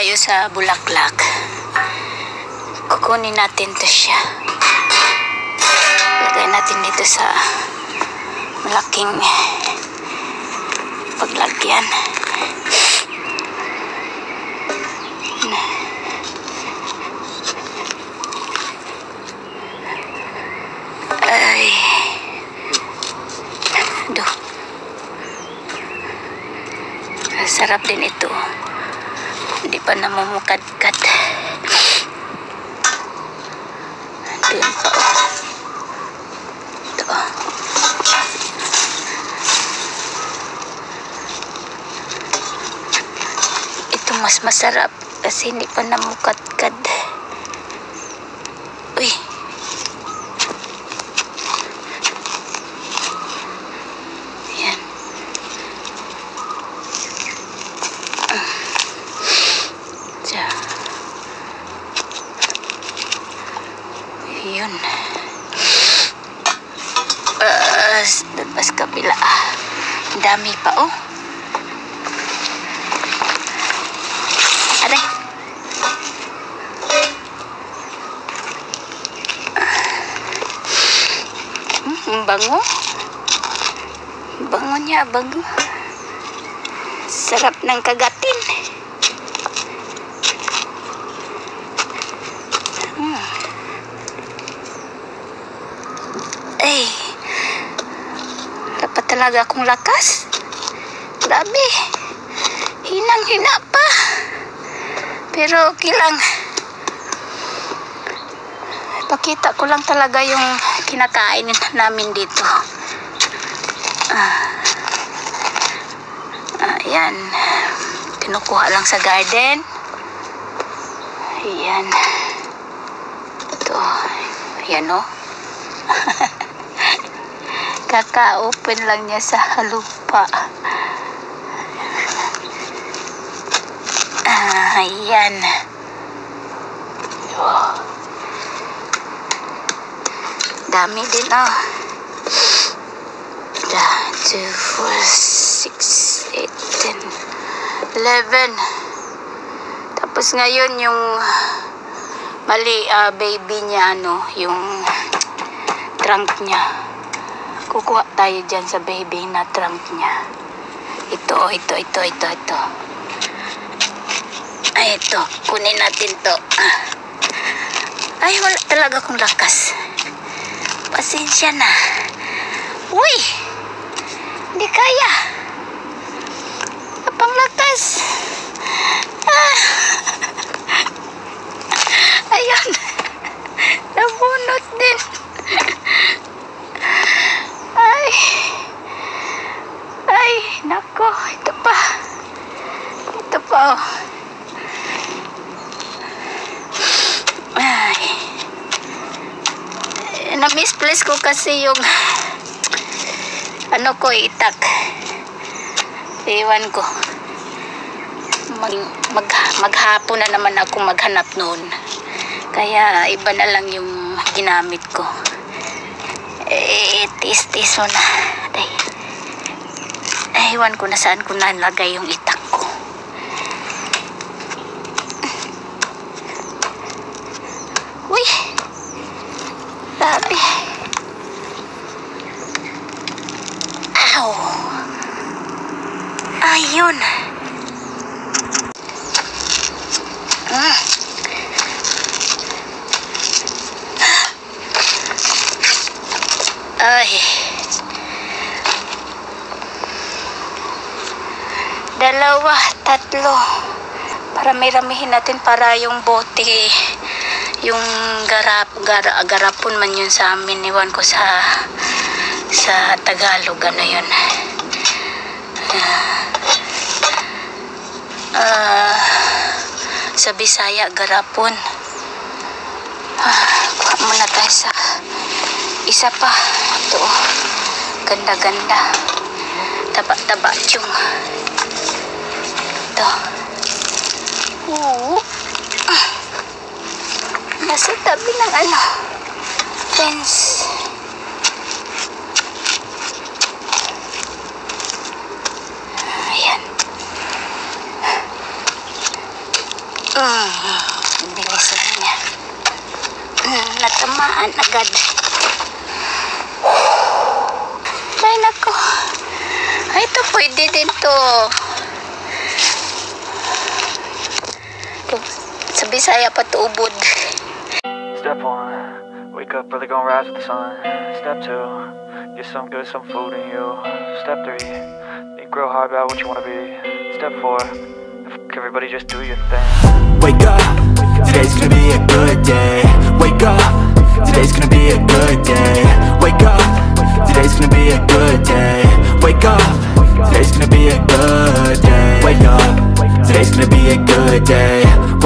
tayo sa bulaklak. Kukunin natin to siya. Lagay natin dito sa malaking paglagyan. Ay. Do. Sarap din ito. Hindi pa namumukadkad. Doon pa oh. Ito mas masarap kasi hindi pa namukadkad. Ang bango. Bango niya, bango. Sarap ng kagatin. Hmm. Ay. Dapat talaga akong lakas. Grabe. Hinang-hina pa. Pero okay lang. Pakita ko lang talaga yung kinakain namin dito. Ah. Ayan. Kinukuha lang sa garden. Ayan. Ito. Ayan o. Kaka-open lang niya sa lupa. Ah, ayan. Oh. Dami din. 1, 2, 4, 6, 8, 10, 11. Tapos ngayon yung mali ah, baby niya ano, yung trunk niya. Kukuha tayo dyan sa baby na trunk niya. Ito, oh, ito, ito, ito, ito. Ay, ito. Kunin natin to. Ah. Ay, wala talaga akong lakas. Pasensya na. Uy! Hindi kaya. Apang lakas. Ah. Ayan. Nabunot din. Ay. Ay, nako. Ito pa. Ito pa, oh. Ay. Eh, Na-misplace ko kasi yung ano ko itak. Iwan ko. Mag, mag, maghapon na naman ako maghanap noon. Kaya iba na lang yung ginamit ko. Eh, tis-tis mo na. Eh, iwan ko na saan ko nalagay yung itak ko. Uy! Ayun. Ah. Ay. Dalawa, tatlo. Para may natin para yung bote, yung garap, gara, garapon man yun sa amin. Iwan ko sa sa Tagalog, ano yun. Ah, sa Bisaya, garapon. Ah, kuha muna tayo sa isa pa. Ito, oh. ganda-ganda. Taba-taba, tiyong. Ito. Ah. Nasa tabi ng ano, fence. Natamaan agad. Ay, nako. Ay, ito pwede din to. To- Sa Bisaya pa to ubod. Step one, wake up early, gonna rise with the sun. Step two, get some good, some food in you. Step three, think real hard about what you wanna be. Step four, f- everybody just do your thing. Wake up, today's gonna be a good day.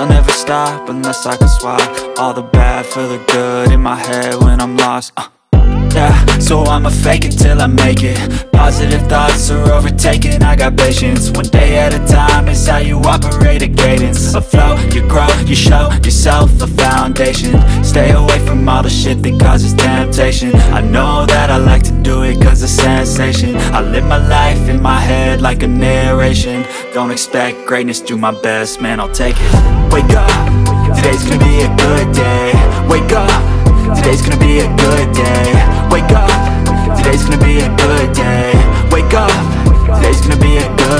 They'll never stop unless I can swap all the bad for the good in my head when I'm lost. Uh. Yeah, so I'ma fake it till I make it. Positive thoughts are overtaken, I got patience. One day at a time is how you operate a cadence. A flow, you grow, you show yourself a foundation. Stay away from all the shit that causes temptation. I know that I like to do it cause it's sensation. I live my life in my head like a narration Don't expect greatness, do my best, man I'll take it Wake up, today's gonna be a good day Wake up Today's gonna be a good day. Wake up. Today's gonna be a good day. Wake up. Today's gonna be a good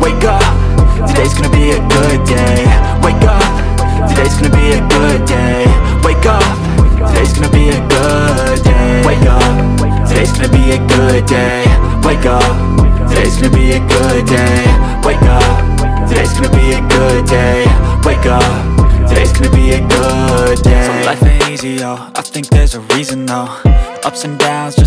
Wake up, today's gonna be a good day Wake up Today's gonna be a good day. Wake up. Today's gonna be a good day. Wake up. Today's gonna be a good day. Wake up. Today's gonna be a good day. Wake up. Today's gonna be a good day. Wake up. Today's gonna be a good day. So life ain't easy, yo. I think there's a reason, though. Ups and downs,